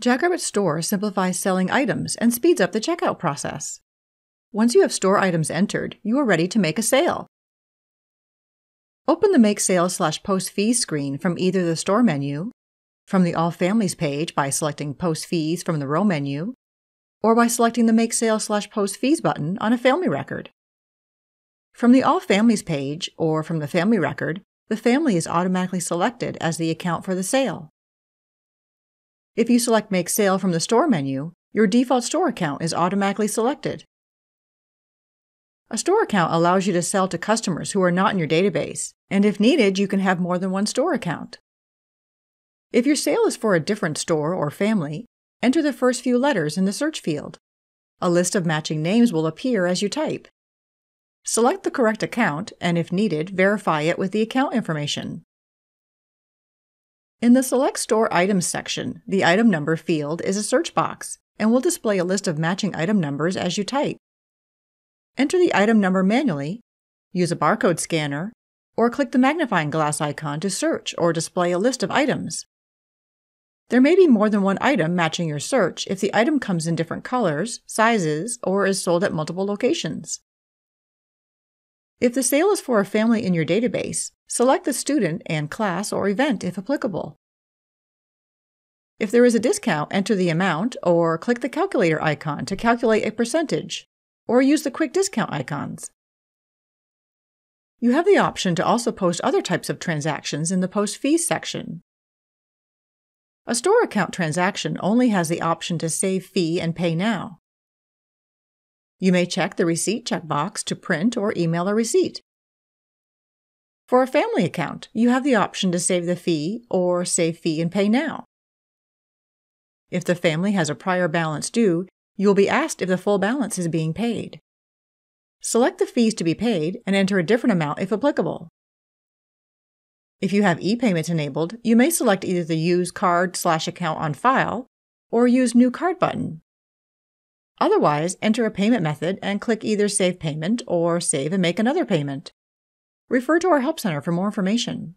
Jackrabbit Store simplifies selling items and speeds up the checkout process. Once you have store items entered, you are ready to make a sale. Open the Make Sale slash Post Fees screen from either the Store menu, from the All Families page by selecting Post Fees from the Row menu, or by selecting the Make Sale slash Post Fees button on a family record. From the All Families page or from the family record, the family is automatically selected as the account for the sale. If you select Make Sale from the Store menu, your default store account is automatically selected. A store account allows you to sell to customers who are not in your database, and if needed, you can have more than one store account. If your sale is for a different store or family, enter the first few letters in the search field. A list of matching names will appear as you type. Select the correct account, and if needed, verify it with the account information. In the Select Store Items section, the item number field is a search box and will display a list of matching item numbers as you type. Enter the item number manually, use a barcode scanner, or click the magnifying glass icon to search or display a list of items. There may be more than one item matching your search if the item comes in different colors, sizes, or is sold at multiple locations. If the sale is for a family in your database, select the student and class or event if applicable. If there is a discount, enter the amount or click the calculator icon to calculate a percentage, or use the quick discount icons. You have the option to also post other types of transactions in the Post Fees section. A store account transaction only has the option to save fee and pay now. You may check the Receipt checkbox to print or email a receipt. For a family account, you have the option to save the fee or save fee and pay now. If the family has a prior balance due, you will be asked if the full balance is being paid. Select the fees to be paid and enter a different amount if applicable. If you have e-payment enabled, you may select either the Use Card slash account on file or Use New Card button. Otherwise, enter a payment method and click either Save Payment or Save and make another payment. Refer to our Help Center for more information.